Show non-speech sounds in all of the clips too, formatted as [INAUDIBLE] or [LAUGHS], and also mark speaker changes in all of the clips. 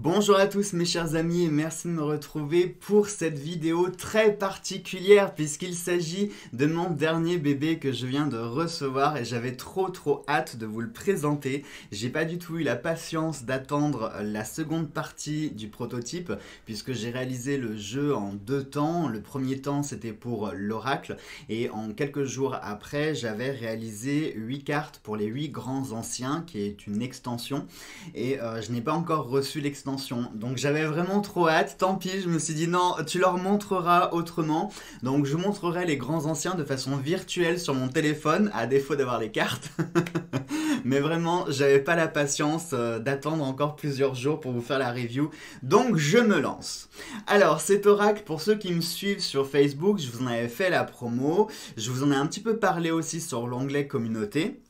Speaker 1: Bonjour à tous mes chers amis et merci de me retrouver pour cette vidéo très particulière puisqu'il s'agit de mon dernier bébé que je viens de recevoir et j'avais trop trop hâte de vous le présenter. J'ai pas du tout eu la patience d'attendre la seconde partie du prototype puisque j'ai réalisé le jeu en deux temps. Le premier temps c'était pour l'oracle et en quelques jours après j'avais réalisé 8 cartes pour les 8 grands anciens qui est une extension et euh, je n'ai pas encore reçu l'extension donc j'avais vraiment trop hâte, tant pis, je me suis dit non, tu leur montreras autrement. Donc je montrerai les grands anciens de façon virtuelle sur mon téléphone, à défaut d'avoir les cartes. [LAUGHS] Mais vraiment, j'avais pas la patience euh, d'attendre encore plusieurs jours pour vous faire la review. Donc je me lance. Alors cet oracle, pour ceux qui me suivent sur Facebook, je vous en avais fait la promo. Je vous en ai un petit peu parlé aussi sur l'onglet communauté.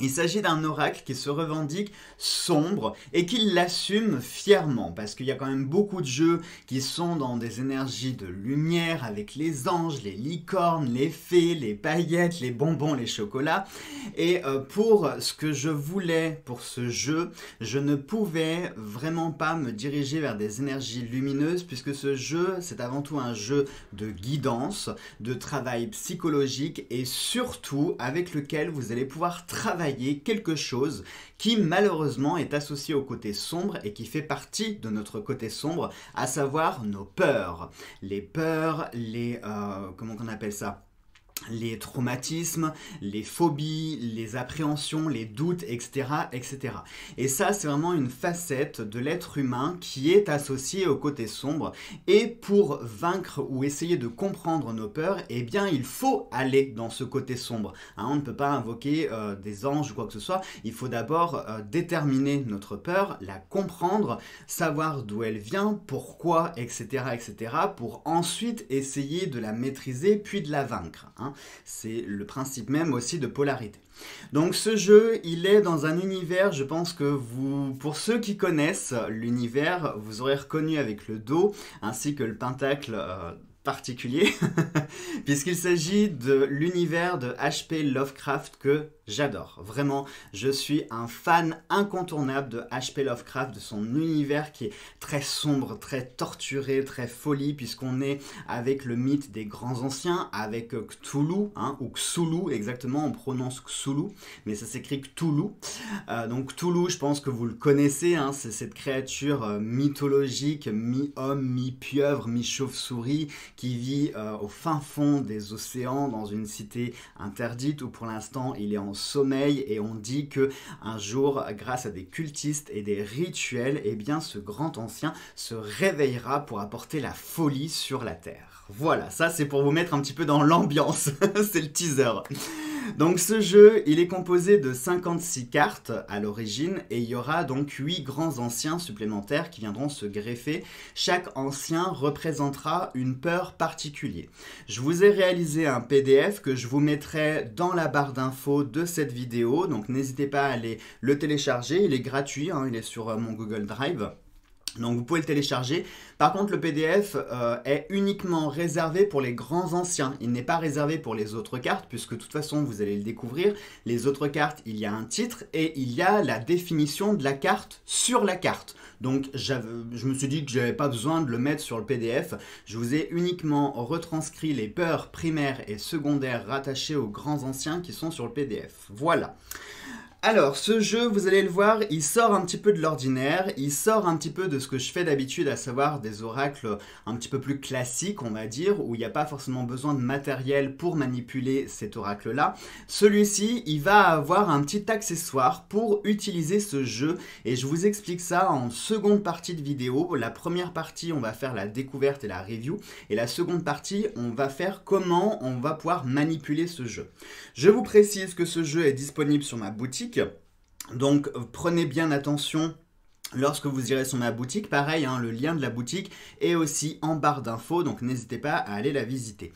Speaker 1: Il s'agit d'un oracle qui se revendique sombre et qui l'assume fièrement parce qu'il y a quand même beaucoup de jeux qui sont dans des énergies de lumière avec les anges, les licornes, les fées, les paillettes, les bonbons, les chocolats. Et euh, pour ce que je voulais pour ce jeu, je ne pouvais vraiment pas me diriger vers des énergies lumineuses puisque ce jeu, c'est avant tout un jeu de guidance, de travail psychologique et surtout avec lequel vous allez pouvoir travailler quelque chose qui malheureusement est associé au côté sombre et qui fait partie de notre côté sombre, à savoir nos peurs. Les peurs, les... Euh, comment on appelle ça? Les traumatismes, les phobies, les appréhensions, les doutes, etc. etc. Et ça, c'est vraiment une facette de l'être humain qui est associée au côté sombre. Et pour vaincre ou essayer de comprendre nos peurs, eh bien, il faut aller dans ce côté sombre. Hein, on ne peut pas invoquer euh, des anges ou quoi que ce soit. Il faut d'abord euh, déterminer notre peur, la comprendre, savoir d'où elle vient, pourquoi, etc., etc., pour ensuite essayer de la maîtriser puis de la vaincre. Hein. C'est le principe même aussi de polarité. Donc ce jeu, il est dans un univers, je pense que vous, pour ceux qui connaissent l'univers, vous aurez reconnu avec le dos ainsi que le pentacle euh, particulier, [LAUGHS] puisqu'il s'agit de l'univers de HP Lovecraft que j'adore. Vraiment, je suis un fan incontournable de HP Lovecraft, de son univers qui est très sombre, très torturé, très folie, puisqu'on est avec le mythe des grands anciens, avec Cthulhu, hein, ou Cthulhu exactement, on prononce Cthulhu, mais ça s'écrit Cthulhu. Euh, donc Cthulhu, je pense que vous le connaissez, hein, c'est cette créature euh, mythologique, mi-homme, mi-pieuvre, mi-chauve-souris, qui vit euh, au fin fond des océans, dans une cité interdite, où pour l'instant il est en sommeil et on dit que un jour, grâce à des cultistes et des rituels, eh bien ce grand ancien se réveillera pour apporter la folie sur la terre. Voilà, ça c'est pour vous mettre un petit peu dans l'ambiance, [LAUGHS] c'est le teaser. Donc ce jeu, il est composé de 56 cartes à l'origine et il y aura donc 8 grands anciens supplémentaires qui viendront se greffer. Chaque ancien représentera une peur particulière. Je vous ai réalisé un PDF que je vous mettrai dans la barre d'infos de cette vidéo, donc n'hésitez pas à aller le télécharger, il est gratuit, hein, il est sur euh, mon Google Drive. Donc vous pouvez le télécharger. Par contre, le PDF euh, est uniquement réservé pour les grands anciens. Il n'est pas réservé pour les autres cartes, puisque de toute façon, vous allez le découvrir. Les autres cartes, il y a un titre et il y a la définition de la carte sur la carte. Donc je me suis dit que je n'avais pas besoin de le mettre sur le PDF. Je vous ai uniquement retranscrit les peurs primaires et secondaires rattachées aux grands anciens qui sont sur le PDF. Voilà. Alors, ce jeu, vous allez le voir, il sort un petit peu de l'ordinaire, il sort un petit peu de ce que je fais d'habitude, à savoir des oracles un petit peu plus classiques, on va dire, où il n'y a pas forcément besoin de matériel pour manipuler cet oracle-là. Celui-ci, il va avoir un petit accessoire pour utiliser ce jeu, et je vous explique ça en seconde partie de vidéo. La première partie, on va faire la découverte et la review, et la seconde partie, on va faire comment on va pouvoir manipuler ce jeu. Je vous précise que ce jeu est disponible sur ma boutique, donc prenez bien attention lorsque vous irez sur ma boutique. Pareil, hein, le lien de la boutique est aussi en barre d'infos, donc n'hésitez pas à aller la visiter.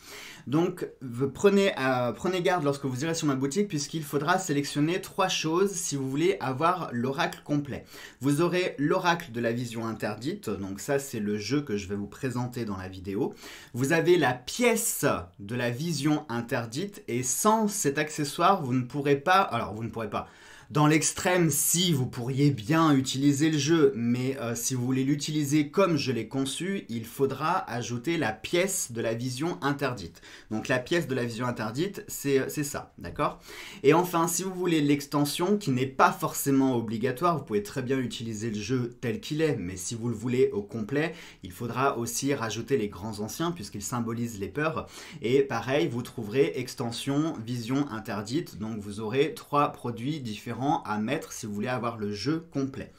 Speaker 1: Donc prenez, euh, prenez garde lorsque vous irez sur ma boutique puisqu'il faudra sélectionner trois choses si vous voulez avoir l'oracle complet. Vous aurez l'oracle de la vision interdite, donc ça c'est le jeu que je vais vous présenter dans la vidéo. Vous avez la pièce de la vision interdite et sans cet accessoire vous ne pourrez pas, alors vous ne pourrez pas, Dans l'extrême, si vous pourriez bien utiliser le jeu, mais euh, si vous voulez l'utiliser comme je l'ai conçu, il faudra ajouter la pièce de la vision interdite. Donc la pièce de la vision interdite, c'est euh, ça, d'accord? Et enfin, si vous voulez l'extension, qui n'est pas forcément obligatoire, vous pouvez très bien utiliser le jeu tel qu'il est, mais si vous le voulez au complet, il faudra aussi rajouter les grands anciens, puisqu'ils symbolisent les peurs. Et pareil, vous trouverez extension, vision interdite, donc vous aurez trois produits différents à mettre si vous voulez avoir le jeu complet.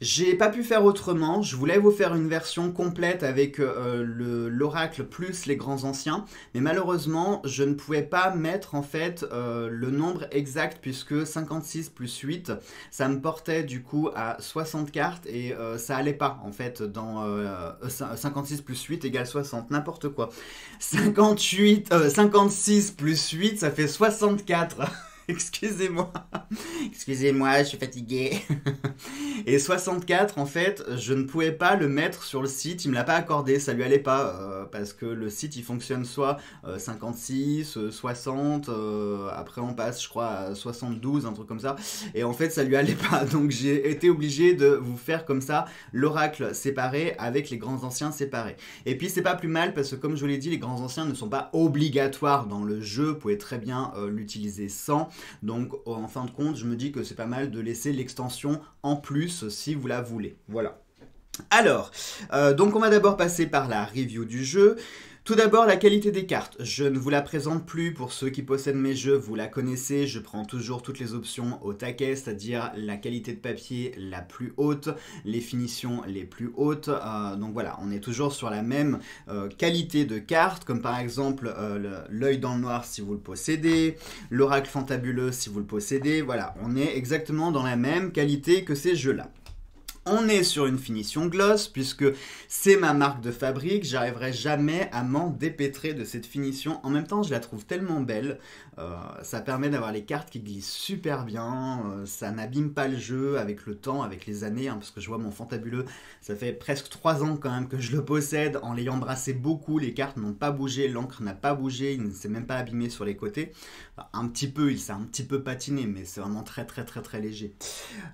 Speaker 1: J'ai pas pu faire autrement, je voulais vous faire une version complète avec euh, l'oracle plus les grands anciens, mais malheureusement je ne pouvais pas mettre en fait euh, le nombre exact puisque 56 plus 8 ça me portait du coup à 60 cartes et euh, ça allait pas en fait dans 56 plus 8 égale 60, n'importe quoi. 58, 56 plus 8 ça fait 64 [LAUGHS] Excusez-moi. [LAUGHS] Excusez-moi, je suis fatigué. [LAUGHS] et 64, en fait, je ne pouvais pas le mettre sur le site. Il me l'a pas accordé. Ça lui allait pas. Euh, parce que le site, il fonctionne soit 56, 60. après, on passe, je crois, à 72, un truc comme ça. Et en fait, ça lui allait pas. [LAUGHS] Donc, j'ai été obligé de vous faire comme ça l'oracle séparé avec les grands anciens séparés. Et puis, c'est pas plus mal parce que, comme je vous l'ai dit, les grands anciens ne sont pas obligatoires dans le jeu. Vous pouvez très bien euh, l'utiliser sans. Donc en fin de compte, je me dis que c'est pas mal de laisser l'extension en plus si vous la voulez. Voilà. Alors, euh, donc on va d'abord passer par la review du jeu. Tout d'abord, la qualité des cartes. Je ne vous la présente plus pour ceux qui possèdent mes jeux, vous la connaissez, je prends toujours toutes les options au taquet, c'est-à-dire la qualité de papier la plus haute, les finitions les plus hautes. Euh, donc voilà, on est toujours sur la même euh, qualité de cartes, comme par exemple euh, l'œil dans le noir si vous le possédez, l'oracle fantabuleux si vous le possédez. Voilà, on est exactement dans la même qualité que ces jeux-là. On est sur une finition gloss puisque c'est ma marque de fabrique, j'arriverai jamais à m'en dépêtrer de cette finition. En même temps, je la trouve tellement belle, euh, ça permet d'avoir les cartes qui glissent super bien, euh, ça n'abîme pas le jeu avec le temps, avec les années, hein, parce que je vois mon fantabuleux, ça fait presque 3 ans quand même que je le possède, en l'ayant brassé beaucoup, les cartes n'ont pas bougé, l'encre n'a pas bougé, il ne s'est même pas abîmé sur les côtés. un petit peu, il s'est un petit peu patiné, mais c'est vraiment très très très très léger.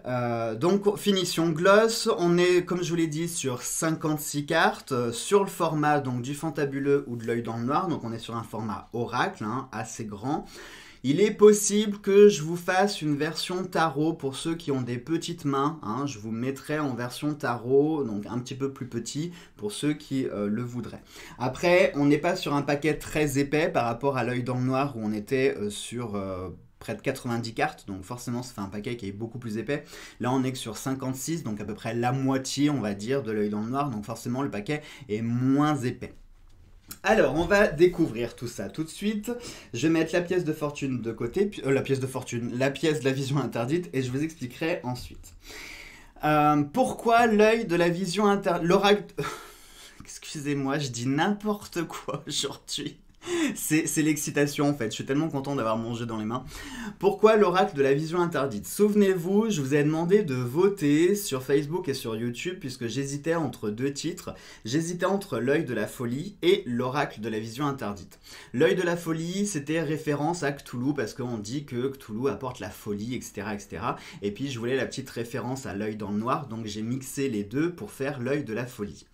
Speaker 1: Euh, donc finition gloss on est, comme je vous l'ai dit, sur 56 cartes, euh, sur le format donc du fantabuleux ou de l'œil dans le noir, donc on est sur un format oracle, hein, assez grand. Il est possible que je vous fasse une version tarot pour ceux qui ont des petites mains. Hein. je vous mettrai en version tarot, donc un petit peu plus petit pour ceux qui euh, le voudraient. Après, on n'est pas sur un paquet très épais par rapport à l'œil dans le noir où on était euh, sur de 90 cartes, donc forcément ça fait un paquet qui est beaucoup plus épais. Là on est que sur 56, donc à peu près la moitié on va dire de l'œil dans le noir, donc forcément le paquet est moins épais. Alors, on va découvrir tout ça tout de suite. Je vais mettre la pièce de fortune de côté, euh, la pièce de fortune, la pièce de la vision interdite, et je vous expliquerai ensuite. Euh, pourquoi l'œil de la vision interdite L'oracle... [LAUGHS] Excusez-moi, je dis n'importe quoi aujourd'hui c'est l'excitation en fait. Je suis tellement content d'avoir mon jeu dans les mains. Pourquoi l'oracle de la vision interdite? Souvenez-vous, je vous ai demandé de voter sur Facebook et sur YouTube puisque j'hésitais entre deux titres. J'hésitais entre l'œil de la folie et l'oracle de la vision interdite. L'œil de la folie, c'était référence à Cthulhu parce qu'on dit que Cthulhu apporte la folie, etc., etc. Et puis je voulais la petite référence à l'œil dans le noir, donc j'ai mixé les deux pour faire l'œil de la folie.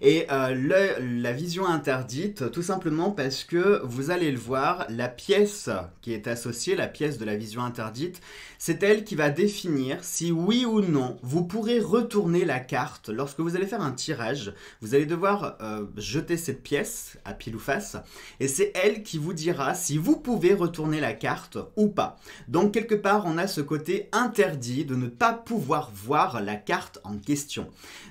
Speaker 1: Et euh, la vision interdite, tout simplement parce que vous allez le voir, la pièce qui est associée, la pièce de la vision interdite, c'est elle qui va définir si oui ou non vous pourrez retourner la carte. Lorsque vous allez faire un tirage, vous allez devoir euh, jeter cette pièce à pile ou face, et c'est elle qui vous dira si vous pouvez retourner la carte ou pas. Donc quelque part, on a ce côté interdit de ne pas pouvoir voir la carte en question.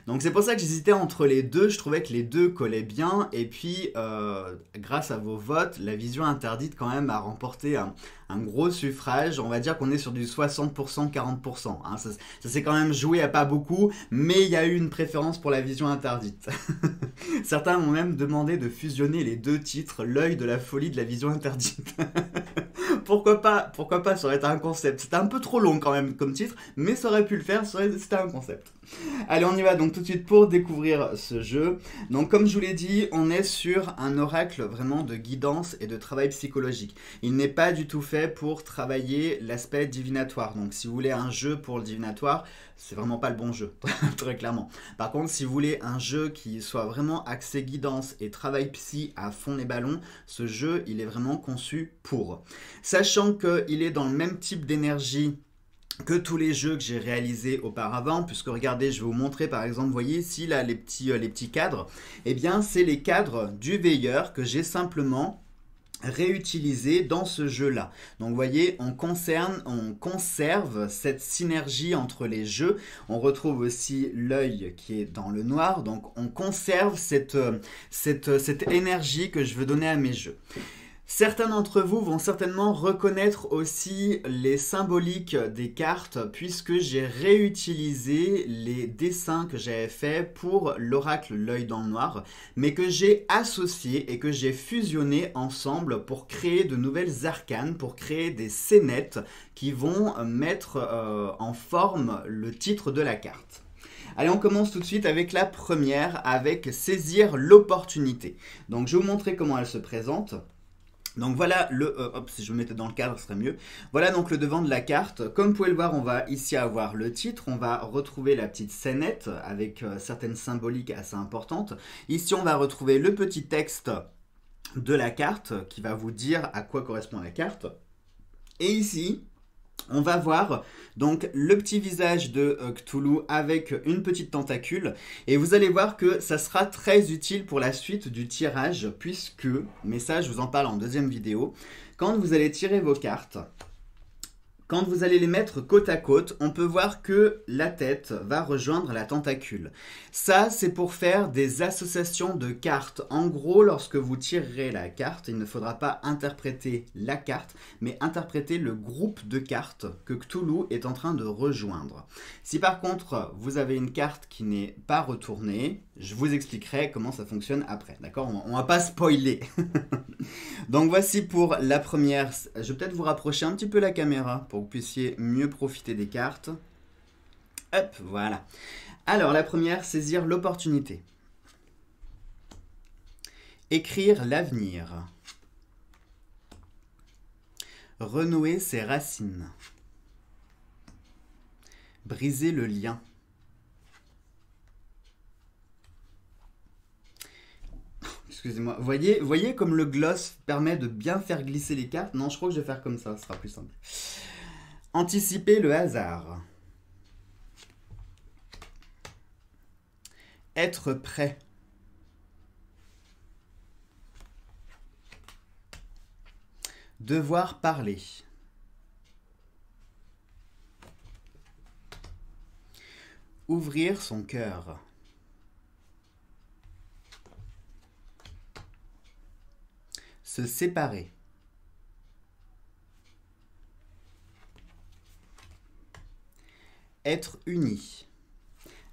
Speaker 1: Donc c'est pour ça que j'hésitais entre les deux, je trouvais que les deux collaient bien, et puis euh, grâce à vos votes, la vision interdite quand même a remporté un, gros suffrage, on va dire qu'on est sur du 60%, 40%. Hein. Ça, s'est quand même joué à pas beaucoup, mais il y a eu une préférence pour la vision interdite. [LAUGHS] Certains m'ont même demandé de fusionner les deux titres, l'œil de la folie de la vision interdite. [LAUGHS] pourquoi pas, pourquoi pas, ça aurait été un concept. C'était un peu trop long quand même comme titre, mais ça aurait pu le faire, c'était un concept. Allez, on y va donc tout de suite pour découvrir ce jeu. Donc, comme je vous l'ai dit, on est sur un oracle vraiment de guidance et de travail psychologique. Il n'est pas du tout fait pour travailler l'aspect divinatoire. Donc, si vous voulez un jeu pour le divinatoire, c'est vraiment pas le bon jeu, [LAUGHS] très clairement. Par contre, si vous voulez un jeu qui soit vraiment axé guidance et travail psy à fond les ballons, ce jeu, il est vraiment conçu pour. Sachant qu'il est dans le même type d'énergie que tous les jeux que j'ai réalisés auparavant, puisque regardez, je vais vous montrer par exemple, voyez ici là les petits, euh, les petits cadres, eh bien c'est les cadres du veilleur que j'ai simplement réutilisé dans ce jeu-là. Donc vous voyez, on, concerne, on conserve cette synergie entre les jeux. On retrouve aussi l'œil qui est dans le noir. Donc on conserve cette, euh, cette, euh, cette énergie que je veux donner à mes jeux. Certains d'entre vous vont certainement reconnaître aussi les symboliques des cartes puisque j'ai réutilisé les dessins que j'avais faits pour l'oracle l'œil dans le noir mais que j'ai associé et que j'ai fusionné ensemble pour créer de nouvelles arcanes, pour créer des scénettes qui vont mettre euh, en forme le titre de la carte. Allez, on commence tout de suite avec la première, avec saisir l'opportunité. Donc je vais vous montrer comment elle se présente. Donc voilà le, euh, hop, si je me mettais dans le cadre, ce serait mieux. Voilà donc le devant de la carte. Comme vous pouvez le voir, on va ici avoir le titre, on va retrouver la petite scénette avec euh, certaines symboliques assez importantes. Ici, on va retrouver le petit texte de la carte qui va vous dire à quoi correspond la carte. Et ici, on va voir donc le petit visage de euh, Cthulhu avec une petite tentacule. Et vous allez voir que ça sera très utile pour la suite du tirage puisque, mais ça je vous en parle en deuxième vidéo, quand vous allez tirer vos cartes, quand vous allez les mettre côte à côte, on peut voir que la tête va rejoindre la tentacule. Ça, c'est pour faire des associations de cartes. En gros, lorsque vous tirerez la carte, il ne faudra pas interpréter la carte, mais interpréter le groupe de cartes que Cthulhu est en train de rejoindre. Si par contre, vous avez une carte qui n'est pas retournée, je vous expliquerai comment ça fonctionne après. D'accord? On va pas spoiler. [LAUGHS] Donc voici pour la première. Je vais peut-être vous rapprocher un petit peu la caméra pour que vous puissiez mieux profiter des cartes. Hop, voilà. Alors la première, saisir l'opportunité. Écrire l'avenir. Renouer ses racines. Briser le lien. Excusez-moi. Voyez, voyez comme le gloss permet de bien faire glisser les cartes? Non, je crois que je vais faire comme ça, ce sera plus simple. Anticiper le hasard. Être prêt. Devoir parler. Ouvrir son cœur. Se séparer. Être uni.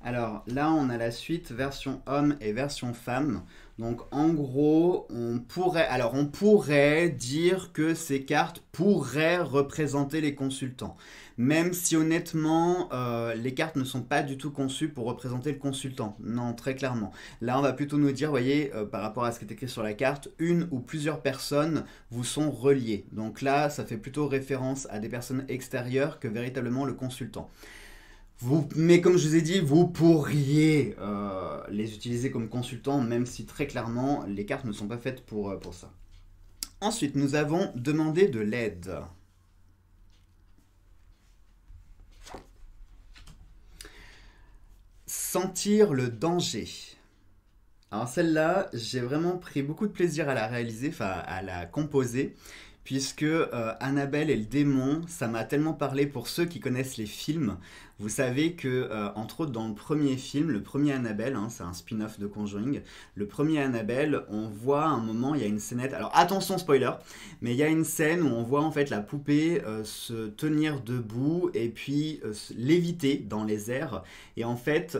Speaker 1: Alors là, on a la suite version homme et version femme. Donc en gros, on pourrait, dire que ces cartes pourraient représenter les consultants. Même si honnêtement, euh, les cartes ne sont pas du tout conçues pour représenter le consultant. Non, très clairement. Là, on va plutôt nous dire, voyez, euh, par rapport à ce qui est écrit sur la carte, une ou plusieurs personnes vous sont reliées. Donc là, ça fait plutôt référence à des personnes extérieures que véritablement le consultant. Vous, mais comme je vous ai dit, vous pourriez euh, les utiliser comme consultant, même si très clairement, les cartes ne sont pas faites pour, euh, pour ça. Ensuite, nous avons demandé de l'aide. Sentir le danger. Alors celle-là, j'ai vraiment pris beaucoup de plaisir à la réaliser, enfin à la composer, puisque euh, Annabelle et le démon, ça m'a tellement parlé pour ceux qui connaissent les films. Vous savez que, euh, entre autres, dans le premier film, le premier Annabelle, hein, c'est un spin-off de Conjuring, le premier Annabelle, on voit un moment, il y a une scénette, alors attention spoiler, mais il y a une scène où on voit en fait la poupée euh, se tenir debout et puis léviter dans les airs, et en fait,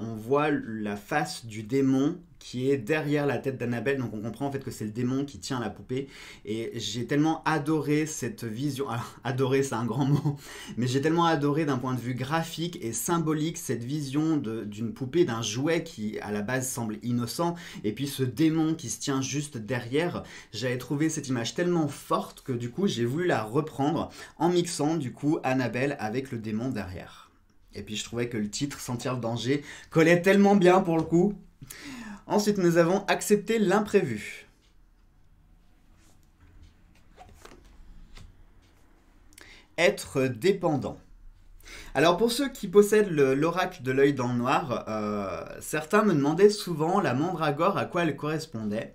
Speaker 1: on voit la face du démon qui est derrière la tête d'Annabelle. Donc on comprend en fait que c'est le démon qui tient la poupée. Et j'ai tellement adoré cette vision. Alors, [LAUGHS] adoré, c'est un grand mot. Mais j'ai tellement adoré d'un point de vue graphique et symbolique, cette vision d'une poupée, d'un jouet qui à la base semble innocent, et puis ce démon qui se tient juste derrière. J'avais trouvé cette image tellement forte que du coup j'ai voulu la reprendre en mixant du coup Annabelle avec le démon derrière. Et puis je trouvais que le titre Sentir le danger collait tellement bien pour le coup. Ensuite nous avons accepté l'imprévu. Être dépendant. Alors pour ceux qui possèdent l'oracle de l'œil dans le noir, euh, certains me demandaient souvent la mandragore à quoi elle correspondait.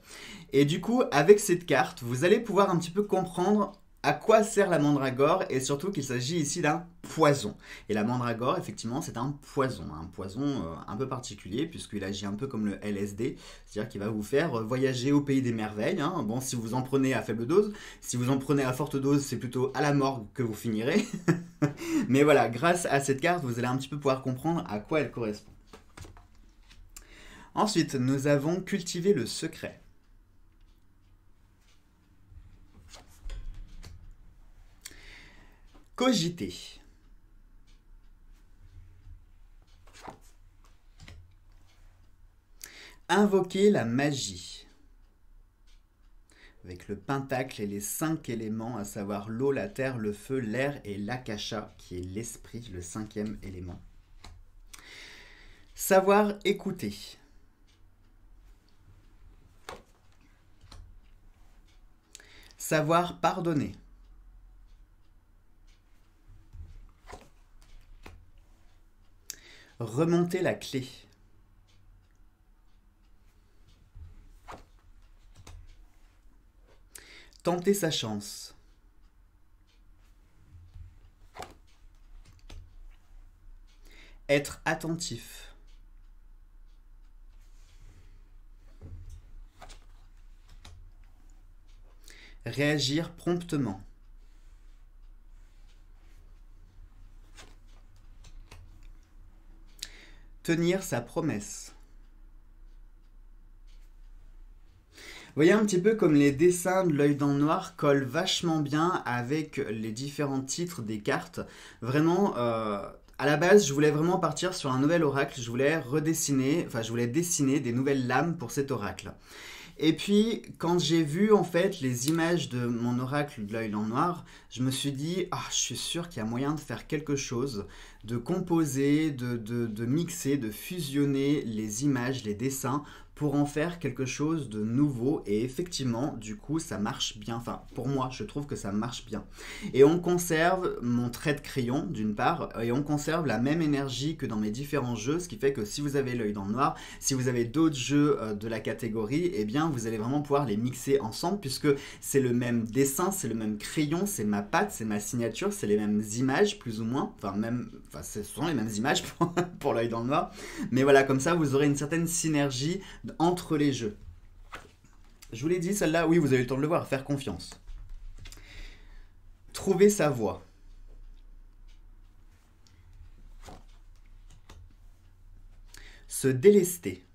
Speaker 1: Et du coup, avec cette carte, vous allez pouvoir un petit peu comprendre à quoi sert la mandragore et surtout qu'il s'agit ici d'un poison. Et la mandragore, effectivement, c'est un poison, un poison euh, un peu particulier puisqu'il agit un peu comme le LSD, c'est-à-dire qu'il va vous faire euh, voyager au pays des merveilles. Hein. Bon, si vous en prenez à faible dose, si vous en prenez à forte dose, c'est plutôt à la morgue que vous finirez. [LAUGHS] Mais voilà, grâce à cette carte, vous allez un petit peu pouvoir comprendre à quoi elle correspond. Ensuite, nous avons cultivé le secret. Cogiter. Invoquer la magie. Avec le pentacle et les cinq éléments, à savoir l'eau, la terre, le feu, l'air et l'akasha, qui est l'esprit, le cinquième élément. Savoir écouter. Savoir pardonner. Remonter la clé. Tenter sa chance. Être attentif. Réagir promptement. Tenir sa promesse. Voyez un petit peu comme les dessins de l'œil dans le noir collent vachement bien avec les différents titres des cartes. Vraiment, euh, à la base, je voulais vraiment partir sur un nouvel oracle. Je voulais redessiner, enfin, je voulais dessiner des nouvelles lames pour cet oracle. Et puis, quand j'ai vu en fait les images de mon oracle de l'œil en noir, je me suis dit, ah, je suis sûr qu'il y a moyen de faire quelque chose, de composer, de, de mixer, de fusionner les images, les dessins pour en faire quelque chose de nouveau. Et effectivement du coup ça marche bien. Enfin pour moi je trouve que ça marche bien. Et on conserve mon trait de crayon d'une part et on conserve la même énergie que dans mes différents jeux ce qui fait que si vous avez l'œil dans le noir si vous avez d'autres jeux euh, de la catégorie et eh bien vous allez vraiment pouvoir les mixer ensemble puisque c'est le même dessin c'est le même crayon c'est ma patte c'est ma signature c'est les mêmes images plus ou moins. Enfin même enfin ce sont les mêmes images [LAUGHS] pour, pour l'œil dans le noir. Mais voilà comme ça vous aurez une certaine synergie entre les jeux. Je vous l'ai dit, celle-là, oui, vous avez le temps de le voir, faire confiance. Trouver sa voie. Se délester.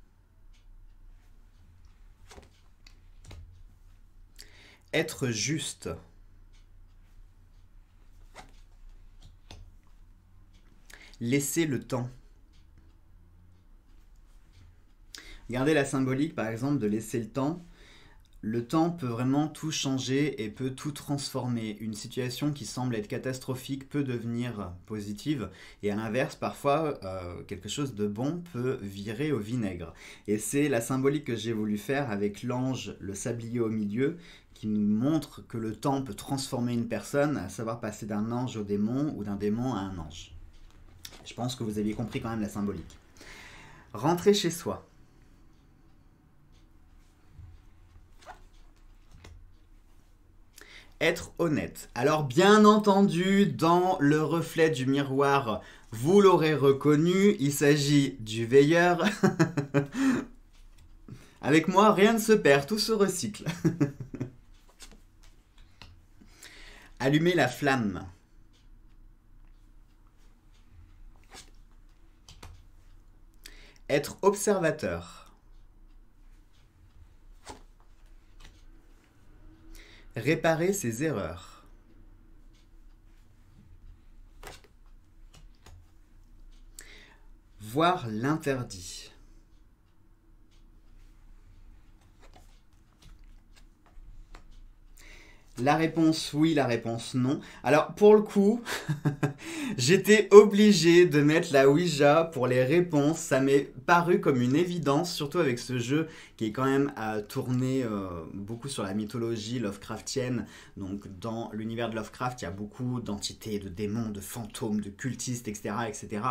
Speaker 1: Être juste. Laisser le temps. Regardez la symbolique, par exemple, de laisser le temps. Le temps peut vraiment tout changer et peut tout transformer. Une situation qui semble être catastrophique peut devenir positive. Et à l'inverse, parfois, euh, quelque chose de bon peut virer au vinaigre. Et c'est la symbolique que j'ai voulu faire avec l'ange, le sablier au milieu, qui nous montre que le temps peut transformer une personne, à savoir passer d'un ange au démon ou d'un démon à un ange. Je pense que vous aviez compris quand même la symbolique. Rentrer chez soi. Être honnête. Alors bien entendu, dans le reflet du miroir, vous l'aurez reconnu, il s'agit du veilleur. [LAUGHS] Avec moi, rien ne se perd, tout se recycle. [LAUGHS] Allumer la flamme. Être observateur. Réparer ses erreurs. Voir l'interdit. La réponse oui, la réponse non. Alors pour le coup, [LAUGHS] j'étais obligé de mettre la Ouija pour les réponses. Ça m'est paru comme une évidence, surtout avec ce jeu qui est quand même à tourner euh, beaucoup sur la mythologie Lovecraftienne. Donc dans l'univers de Lovecraft, il y a beaucoup d'entités, de démons, de fantômes, de cultistes, etc. etc.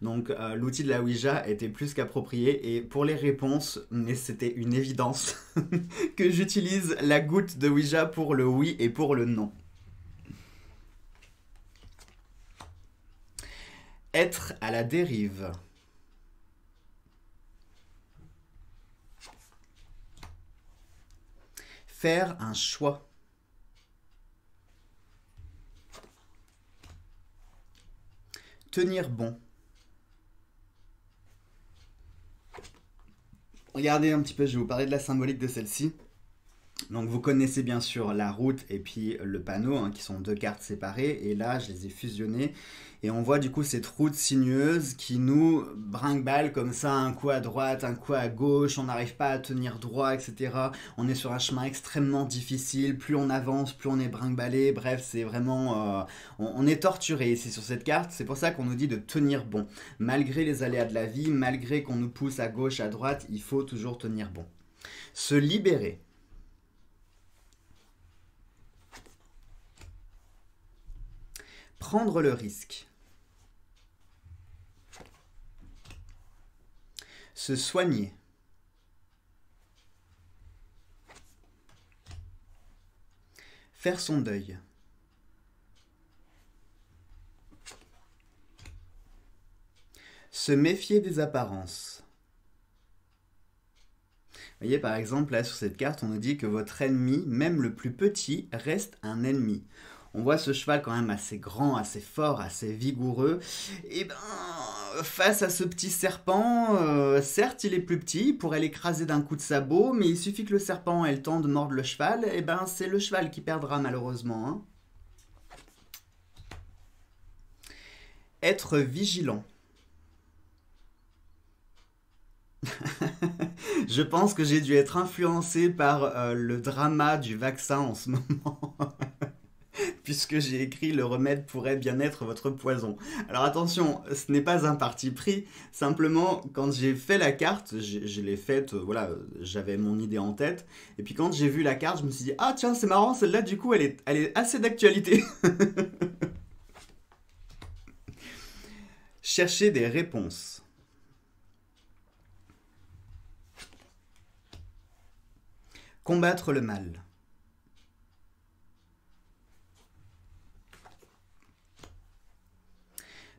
Speaker 1: Donc euh, l'outil de la Ouija était plus qu'approprié. Et pour les réponses, c'était une évidence [LAUGHS] que j'utilise la goutte de Ouija pour le oui et pour le non. Être à la dérive. Faire un choix. Tenir bon. Regardez un petit peu, je vais vous parler de la symbolique de celle-ci. Donc vous connaissez bien sûr la route et puis le panneau, hein, qui sont deux cartes séparées. Et là, je les ai fusionnées. Et on voit du coup cette route sinueuse qui nous brinque-balle comme ça, un coup à droite, un coup à gauche. On n'arrive pas à tenir droit, etc. On est sur un chemin extrêmement difficile. Plus on avance, plus on est brinque-ballé. Bref, c'est vraiment... Euh, on, est torturé ici sur cette carte. C'est pour ça qu'on nous dit de tenir bon. Malgré les aléas de la vie, malgré qu'on nous pousse à gauche, à droite, il faut toujours tenir bon. Se libérer. Prendre le risque. Se soigner. Faire son deuil. Se méfier des apparences. Vous voyez, par exemple, là, sur cette carte, on nous dit que votre ennemi, même le plus petit, reste un ennemi on voit ce cheval quand même assez grand, assez fort, assez vigoureux. Et ben, face à ce petit serpent, euh, certes il est plus petit, il pourrait l'écraser d'un coup de sabot, mais il suffit que le serpent ait le de mordre le cheval, et ben c'est le cheval qui perdra malheureusement. Hein. Être vigilant. [LAUGHS] Je pense que j'ai dû être influencé par euh, le drama du vaccin en ce moment [LAUGHS] puisque j'ai écrit le remède pourrait bien être votre poison. Alors attention, ce n'est pas un parti pris, simplement quand j'ai fait la carte, je, l'ai faite, euh, voilà, j'avais mon idée en tête, et puis quand j'ai vu la carte, je me suis dit, ah tiens, c'est marrant, celle-là du coup, elle est, elle est assez d'actualité. [LAUGHS] Chercher des réponses. Combattre le mal.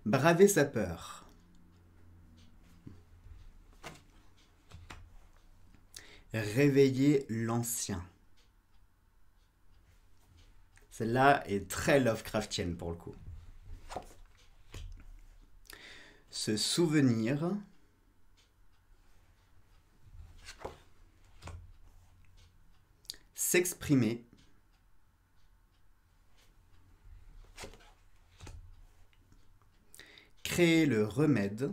Speaker 1: Braver sa peur. Réveiller l'ancien. Celle-là est très Lovecraftienne pour le coup. Se souvenir. S'exprimer. Créer le remède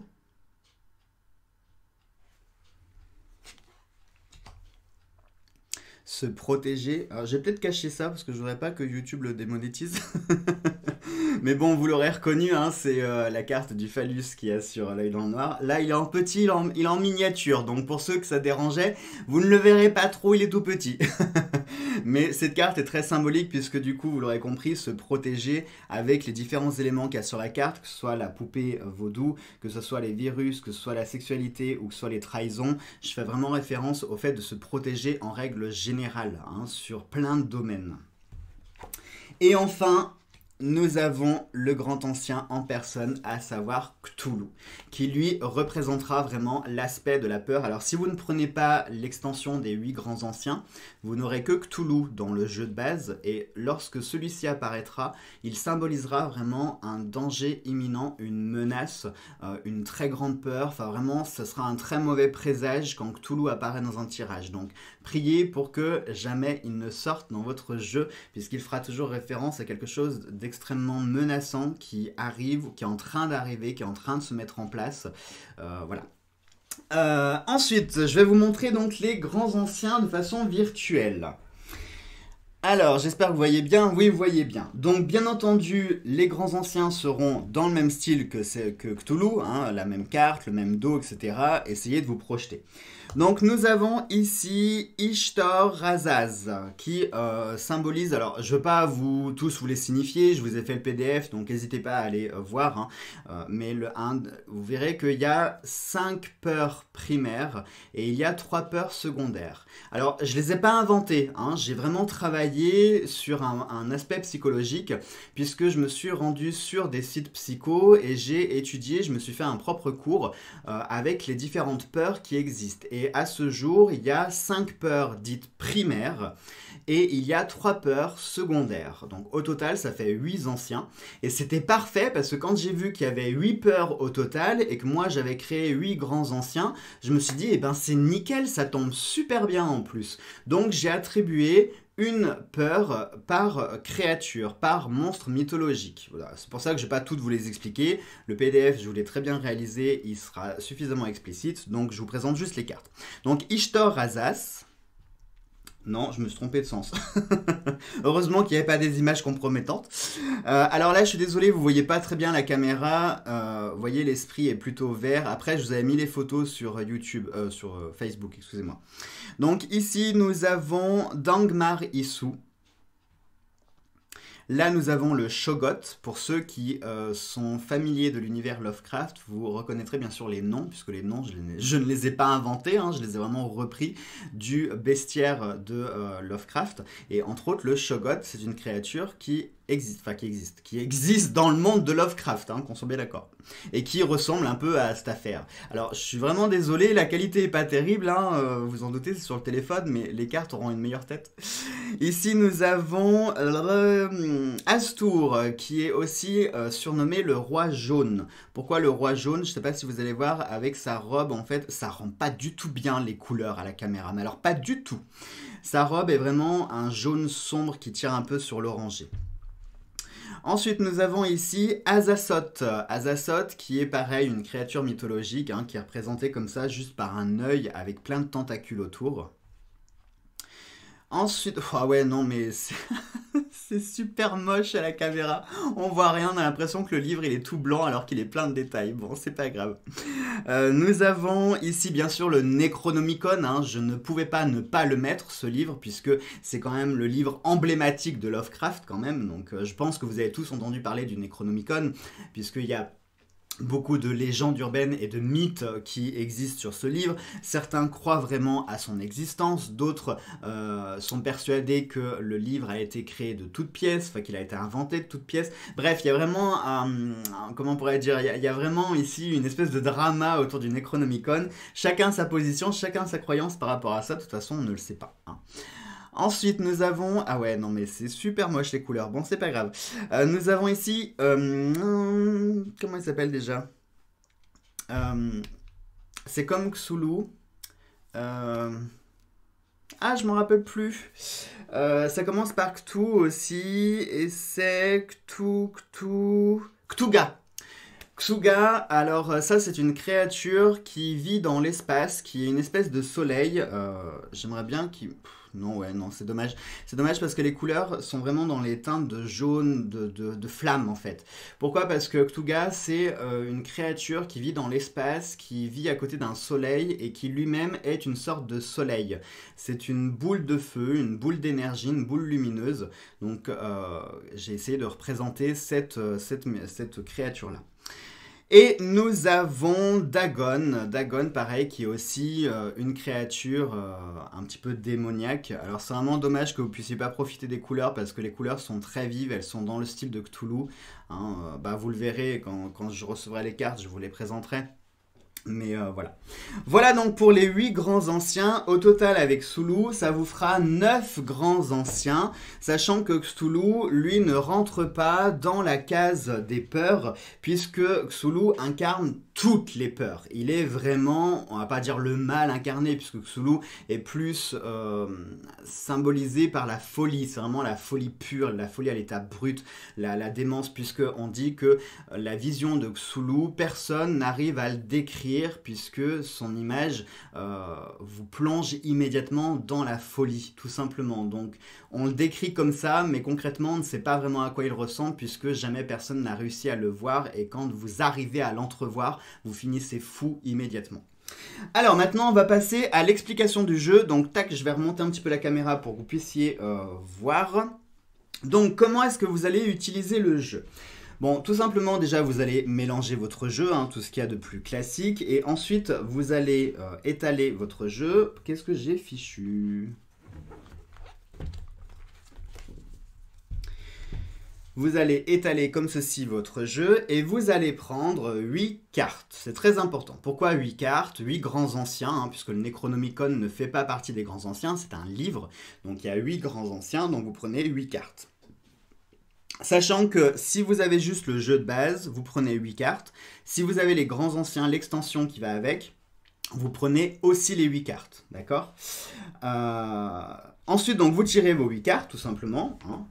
Speaker 1: se protéger. Alors j'ai peut-être caché ça parce que je voudrais pas que YouTube le démonétise. [LAUGHS] Mais bon, vous l'aurez reconnu, hein, c'est euh, la carte du phallus qui est sur l'œil dans le noir. Là, il est en petit, il est en, miniature. Donc pour ceux que ça dérangeait, vous ne le verrez pas trop, il est tout petit. [LAUGHS] Mais cette carte est très symbolique puisque du coup, vous l'aurez compris, se protéger avec les différents éléments qu'il y a sur la carte, que ce soit la poupée euh, vaudou, que ce soit les virus, que ce soit la sexualité ou que ce soit les trahisons. Je fais vraiment référence au fait de se protéger en règle générale hein, sur plein de domaines. Et enfin, nous avons le grand ancien en personne, à savoir Cthulhu, qui lui représentera vraiment l'aspect de la peur. Alors si vous ne prenez pas l'extension des huit grands anciens, vous n'aurez que Cthulhu dans le jeu de base, et lorsque celui-ci apparaîtra, il symbolisera vraiment un danger imminent, une menace, euh, une très grande peur, enfin vraiment ce sera un très mauvais présage quand Cthulhu apparaît dans un tirage. Donc priez pour que jamais il ne sorte dans votre jeu, puisqu'il fera toujours référence à quelque chose extrêmement menaçant qui arrive, qui est en train d'arriver, qui est en train de se mettre en place. voilà. ensuite, je vais vous montrer donc les grands anciens de façon virtuelle. Alors, j'espère que vous voyez bien. Oui, vous voyez bien. Donc, bien entendu, les grands anciens seront dans le même style que, que Cthulhu, hein, la même carte, le même dos, etc. Essayez de vous projeter. Donc nous avons ici Ishtar Razaz qui euh, symbolise, alors je ne veux pas vous tous vous les signifier, je vous ai fait le PDF donc n'hésitez pas à aller euh, voir, hein. euh, mais le vous verrez qu'il y a 5 peurs primaires et il y a 3 peurs secondaires. Alors je les ai pas inventées, hein. j'ai vraiment travaillé sur un, aspect psychologique puisque je me suis rendu sur des sites psycho et j'ai étudié, je me suis fait un propre cours avec les différentes peurs qui existent. À ce jour, il y a cinq peurs dites primaires et il y a trois peurs secondaires. Donc au total, ça fait huit anciens. Et c'était parfait parce que quand j'ai vu qu'il y avait huit peurs au total et que moi j'avais créé huit grands anciens, je me suis dit, eh ben c'est nickel, ça tombe super bien en plus. Donc j'ai attribué une peur par créature, par monstre mythologique. C'est pour ça que je ne vais pas toutes vous les expliquer. Le PDF, je vous l'ai très bien réalisé, il sera suffisamment explicite, donc je vous présente juste les cartes. Donc Ishtar Razas, non, je me suis trompé de sens. [LAUGHS] Heureusement qu'il n'y avait pas des images compromettantes. Euh, alors là, je suis désolé, vous voyez pas très bien la caméra. Euh, vous voyez, l'esprit est plutôt vert. Après, je vous avais mis les photos sur YouTube, euh, sur Facebook, excusez-moi. Donc ici, nous avons Dangmar Isu. Là, nous avons le Shogot. Pour ceux qui euh, sont familiers de l'univers Lovecraft, vous reconnaîtrez bien sûr les noms, puisque les noms, je, ne les ai pas inventés, hein, je les ai vraiment repris du bestiaire de euh, Lovecraft. Et entre autres, le Shogot, c'est une créature qui existe, enfin qui existe, qui existe dans le monde de Lovecraft, hein, qu'on soit bien d'accord, et qui ressemble un peu à cette affaire. Alors, je suis vraiment désolé, la qualité est pas terrible, hein, euh, vous en doutez, c'est sur le téléphone, mais les cartes auront une meilleure tête. Ici, nous avons euh, Astour, qui est aussi euh, surnommé le roi jaune. Pourquoi le roi jaune? Je sais pas si vous allez voir, avec sa robe, en fait, ça rend pas du tout bien les couleurs à la caméra, mais alors pas du tout. Sa robe est vraiment un jaune sombre qui tire un peu sur l'oranger. Ensuite, nous avons ici Azasot. Azasot qui est pareil, une créature mythologique hein, qui est représentée comme ça juste par un œil avec plein de tentacules autour. Ensuite, [LAUGHS] ah ouais, non, mais [LAUGHS] c'est super moche à la caméra. On voit rien, on a l'impression que le livre il est tout blanc alors qu'il est plein de détails. Bon, c'est pas grave. Euh, nous avons ici bien sûr le Necronomicon. Hein. Je ne pouvais pas ne pas le mettre ce livre puisque c'est quand même le livre emblématique de Lovecraft quand même. Donc euh, je pense que vous avez tous entendu parler du Necronomicon puisqu'il y a beaucoup de légendes urbaines et de mythes qui existent sur ce livre. Certains croient vraiment à son existence, d'autres euh, sont persuadés que le livre a été créé de toutes pièces, enfin qu'il a été inventé de toutes pièces. Bref, il y a vraiment un, comment on pourrait dire, il y, a, vraiment ici une espèce de drama autour du Necronomicon. Chacun sa position, chacun sa croyance par rapport à ça. De toute façon, on ne le sait pas. Hein. Ensuite, nous avons... Ah ouais, non mais c'est super moche les couleurs. Bon, c'est pas grave. Euh, nous avons ici... Euh, comment il s'appelle déjà? Euh, C'est comme Xulu. Ah, je m'en rappelle plus. ça commence par Cthulhu aussi. Et c'est Cthulhu... Cthulhu... Cthulga. Ksuga, alors ça c'est une créature qui vit dans l'espace, qui est une espèce de soleil. J'aimerais bien qu'il... Non, ouais, non, c'est dommage. C'est dommage parce que les couleurs sont vraiment dans les teintes de jaune, de, flamme en fait. Pourquoi? Parce que Cthulhu, c'est euh, une créature qui vit dans l'espace, qui vit à côté d'un soleil et qui lui-même est une sorte de soleil. C'est une boule de feu, une boule d'énergie, une boule lumineuse. Donc euh, j'ai essayé de représenter cette, euh, cette, cette créature-là. Et nous avons Dagon. Dagon, pareil, qui est aussi euh, une créature euh, un petit peu démoniaque. Alors c'est vraiment dommage que vous puissiez pas profiter des couleurs parce que les couleurs sont très vives, elles sont dans le style de Cthulhu. Hein. Euh, bah, vous le verrez quand, quand je recevrai les cartes, je vous les présenterai. Mais euh, voilà. Voilà donc pour les 8 grands anciens. Au total, avec Cthulhu, ça vous fera 9 grands anciens. Sachant que Cthulhu, lui, ne rentre pas dans la case des peurs, puisque Cthulhu incarne toutes les peurs. Il est vraiment, on va pas dire le mal incarné, puisque Cthulhu est plus euh, symbolisé par la folie. C'est vraiment la folie pure, la folie à l'état brut, la, démence, puisque on dit que la vision de Cthulhu, personne n'arrive à le décrire puisque son image euh, vous plonge immédiatement dans la folie, tout simplement. Donc on le décrit comme ça, mais concrètement on ne sait pas vraiment à quoi il ressemble puisque jamais personne n'a réussi à le voir et quand vous arrivez à l'entrevoir, vous finissez fou immédiatement. Alors maintenant on va passer à l'explication du jeu. Donc tac, je vais remonter un petit peu la caméra pour que vous puissiez euh, voir. Donc comment est-ce que vous allez utiliser le jeu? Bon, tout simplement, déjà, vous allez mélanger votre jeu, hein, tout ce qu'il y a de plus classique, et ensuite, vous allez euh, étaler votre jeu. Qu'est-ce que j'ai fichu? Vous allez étaler comme ceci votre jeu et vous allez prendre 8 cartes. C'est très important. Pourquoi 8 cartes? 8 grands anciens, hein, puisque le Necronomicon ne fait pas partie des grands anciens, c'est un livre. Donc il y a 8 grands anciens, donc vous prenez 8 cartes. Sachant que si vous avez juste le jeu de base, vous prenez 8 cartes. Si vous avez les grands anciens, l'extension qui va avec, vous prenez aussi les 8 cartes. D'accord? Euh, Ensuite, donc, vous tirez vos 8 cartes, tout simplement. Hein.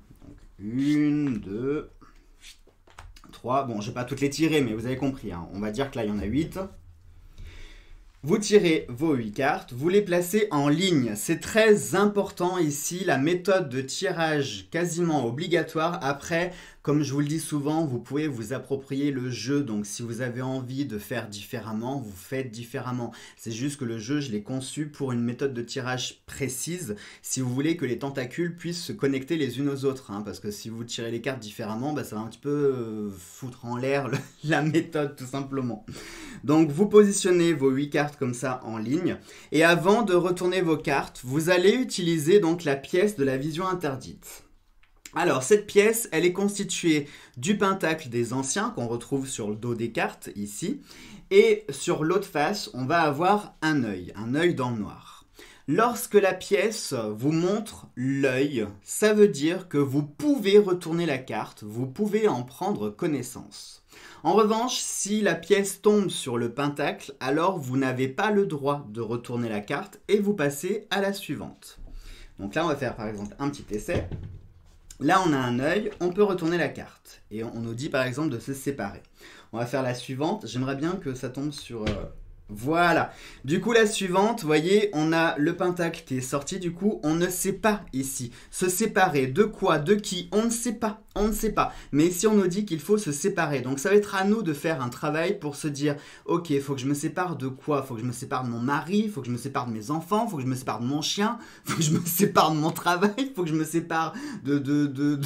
Speaker 1: une, deux, trois. Bon, je ne vais pas toutes les tirer, mais vous avez compris. Hein. On va dire que là, il y en a 8. Vous tirez vos 8 cartes, vous les placez en ligne. C'est très important ici, la méthode de tirage quasiment obligatoire. Après, comme je vous le dis souvent, vous pouvez vous approprier le jeu. Donc si vous avez envie de faire différemment, vous faites différemment. C'est juste que le jeu, je l'ai conçu pour une méthode de tirage précise. Si vous voulez que les tentacules puissent se connecter les unes aux autres. Hein, parce que si vous tirez les cartes différemment, bah, ça va un petit peu euh, foutre en l'air [LAUGHS] la méthode tout simplement. Donc vous positionnez vos 8 cartes comme ça en ligne. Et avant de retourner vos cartes, vous allez utiliser donc la pièce de la vision interdite. Alors, cette pièce, elle est constituée du pentacle des anciens qu'on retrouve sur le dos des cartes ici. Et sur l'autre face, on va avoir un œil, un œil dans le noir. Lorsque la pièce vous montre l'œil, ça veut dire que vous pouvez retourner la carte, vous pouvez en prendre connaissance. En revanche, si la pièce tombe sur le pentacle, alors vous n'avez pas le droit de retourner la carte et vous passez à la suivante. Donc là, on va faire par exemple un petit essai. Là, on a un œil, on peut retourner la carte. Et on nous dit par exemple de se séparer. On va faire la suivante. J'aimerais bien que ça tombe sur... Euh, voilà. Du coup, la suivante, vous voyez, on a le pentacle qui est sorti. Du coup, on ne sait pas ici. Se séparer de quoi, de qui, on ne sait pas on ne sait pas. Mais ici, on nous dit qu'il faut se séparer. Donc, ça va être à nous de faire un travail pour se dire, ok, faut que je me sépare de quoi? Faut que je me sépare de mon mari, faut que je me sépare de mes enfants, faut que je me sépare de mon chien, [LAUGHS] faut que je me sépare de mon travail, il faut que je me sépare de, de, de,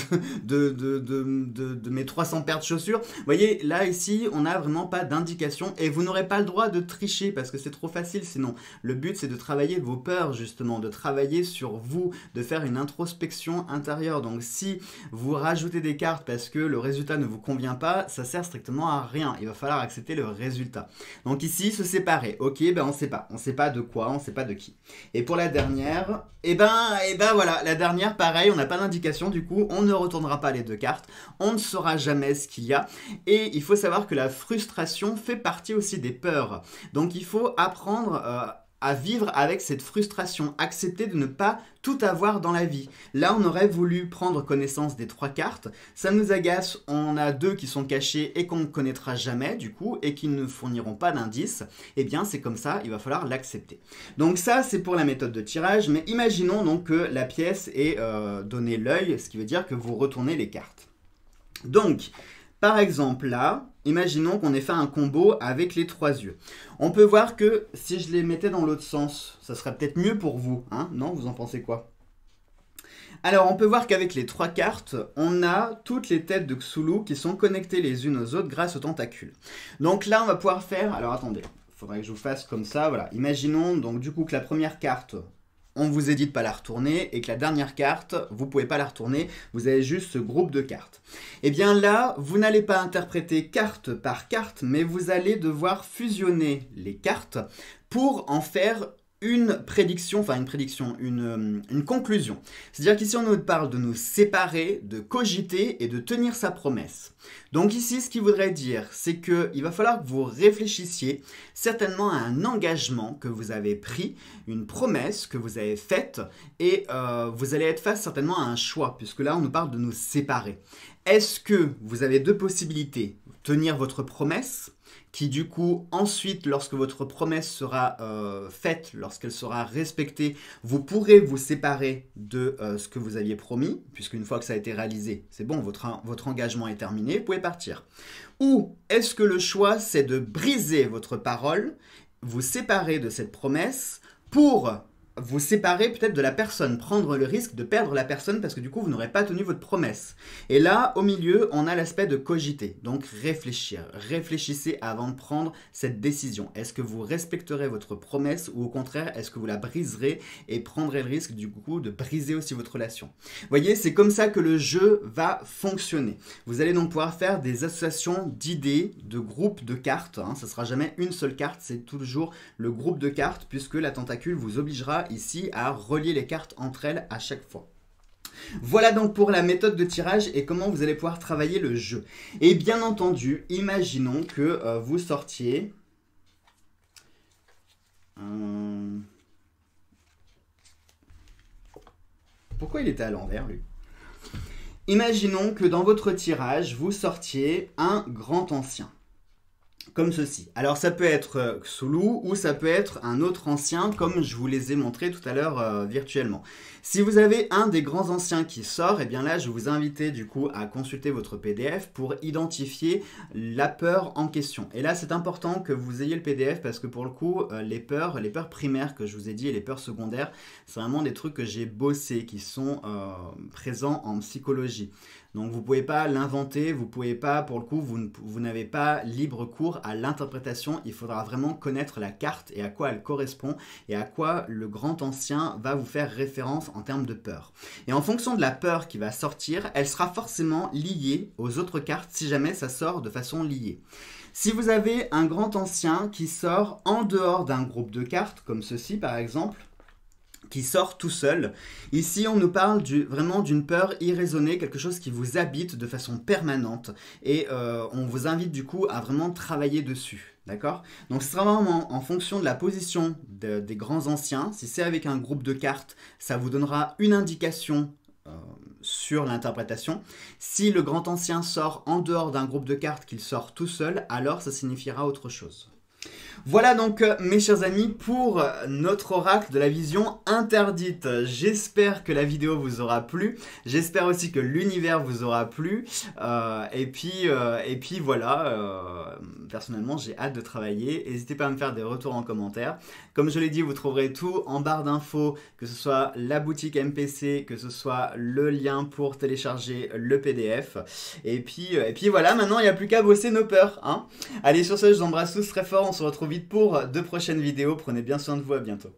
Speaker 1: de, de, mes 300 paires de chaussures. Vous voyez, là, ici, on n'a vraiment pas d'indication et vous n'aurez pas le droit de tricher parce que c'est trop facile sinon. Le but, c'est de travailler vos peurs, justement, de travailler sur vous, de faire une introspection intérieure. Donc, si vous rajoutez des cartes parce que le résultat ne vous convient pas, ça sert strictement à rien. Il va falloir accepter le résultat. Donc ici, se séparer. Ok, ben on sait pas. On sait pas de quoi, on sait pas de qui. Et pour la dernière, eh ben, eh ben voilà, la dernière, pareil, on n'a pas d'indication. Du coup, on ne retournera pas les deux cartes. On ne saura jamais ce qu'il y a. Et il faut savoir que la frustration fait partie aussi des peurs. Donc il faut apprendre euh, à vivre avec cette frustration, accepter de ne pas tout avoir dans la vie. Là, on aurait voulu prendre connaissance des trois cartes, ça nous agace, on a deux qui sont cachées et qu'on ne connaîtra jamais du coup, et qui ne fourniront pas d'indices, eh bien c'est comme ça, il va falloir l'accepter. Donc ça, c'est pour la méthode de tirage, mais imaginons donc que la pièce est euh, donnée l'œil, ce qui veut dire que vous retournez les cartes. Donc, par exemple là, imaginons qu'on ait fait un combo avec les trois yeux. On peut voir que si je les mettais dans l'autre sens, ça serait peut-être mieux pour vous, hein Non, vous en pensez quoi? Alors, on peut voir qu'avec les trois cartes, on a toutes les têtes de Xulu qui sont connectées les unes aux autres grâce aux tentacules. Donc là, on va pouvoir faire... Alors, attendez, il faudrait que je vous fasse comme ça, voilà. Imaginons donc du coup que la première carte, on vous a dit de pas la retourner et que la dernière carte, vous pouvez pas la retourner, vous avez juste ce groupe de cartes. Et eh bien là, vous n'allez pas interpréter carte par carte, mais vous allez devoir fusionner les cartes pour en faire une prédiction, enfin une prédiction, une, euh, conclusion. C'est-à-dire qu'ici on nous parle de nous séparer, de cogiter et de tenir sa promesse. Donc ici ce qu'il voudrait dire, c'est qu'il va falloir que vous réfléchissiez certainement à un engagement que vous avez pris, une promesse que vous avez faite, et euh, vous allez être face certainement à un choix, puisque là on nous parle de nous séparer. Est-ce que vous avez deux possibilités? Tenir votre promesse, qui du coup ensuite lorsque votre promesse sera euh, faite, lorsqu'elle sera respectée, vous pourrez vous séparer de euh, ce que vous aviez promis, puisque une fois que ça a été réalisé, c'est bon, votre, votre engagement est terminé, vous pouvez partir. Ou est-ce que le choix c'est de briser votre parole, vous séparer de cette promesse pour vous séparer peut-être de la personne, prendre le risque de perdre la personne parce que du coup vous n'aurez pas tenu votre promesse. Et là, au milieu, on a l'aspect de cogiter, donc réfléchir. Réfléchissez avant de prendre cette décision. Est-ce que vous respecterez votre promesse ou au contraire, est-ce que vous la briserez et prendrez le risque du coup de briser aussi votre relation? Voyez, c'est comme ça que le jeu va fonctionner. Vous allez donc pouvoir faire des associations d'idées, de groupes de cartes. Hein. Ne sera jamais une seule carte, c'est toujours le groupe de cartes puisque la tentacule vous obligera ici à relier les cartes entre elles à chaque fois. Voilà donc pour la méthode de tirage et comment vous allez pouvoir travailler le jeu. Et bien entendu, imaginons que euh, vous sortiez... Pourquoi il était à l'envers, lui? Imaginons que dans votre tirage, vous sortiez un grand ancien comme ceci. Alors ça peut être euh, Xulu ou ça peut être un autre ancien comme je vous les ai montrés tout à l'heure euh, virtuellement. Si vous avez un des grands anciens qui sort, et eh bien là je vous invite du coup à consulter votre PDF pour identifier la peur en question. Et là c'est important que vous ayez le PDF parce que pour le coup euh, les peurs, les peurs primaires que je vous ai dit et les peurs secondaires, c'est vraiment des trucs que j'ai bossé qui sont présents en psychologie. Donc vous pouvez pas l'inventer, vous pouvez pas, pour le coup, vous n'avez pas libre cours à l'interprétation. Il faudra vraiment connaître la carte et à quoi elle correspond et à quoi le grand ancien va vous faire référence en termes de peur. Et en fonction de la peur qui va sortir, elle sera forcément liée aux autres cartes si jamais ça sort de façon liée. Si vous avez un grand ancien qui sort en dehors d'un groupe de cartes, comme ceci par exemple, qui sort tout seul. Ici, on nous parle vraiment d'une peur irraisonnée, quelque chose qui vous habite de façon permanente. Et euh, on vous invite du coup à vraiment travailler dessus. D'accord? Donc, ce sera vraiment en fonction de la position des grands anciens. Si c'est avec un groupe de cartes, ça vous donnera une indication euh, sur l'interprétation. Si le grand ancien sort en dehors d'un groupe de cartes, qu'il sort tout seul, alors ça signifiera autre chose. Voilà donc euh, mes chers amis pour notre oracle de la vision interdite. J'espère que la vidéo vous aura plu. J'espère aussi que l'univers vous aura plu. Euh, et, puis, euh, et puis voilà, personnellement j'ai hâte de travailler. N'hésitez pas à me faire des retours en commentaire. Comme je l'ai dit, vous trouverez tout en barre d'infos, que ce soit la boutique MPC, que ce soit le lien pour télécharger le PDF. Et puis, et puis voilà, maintenant il n'y a plus qu'à bosser nos peurs. Hein Allez sur ce, je vous embrasse tous très fort. On se retrouve vite pour de prochaines vidéos. Prenez bien soin de vous, à bientôt.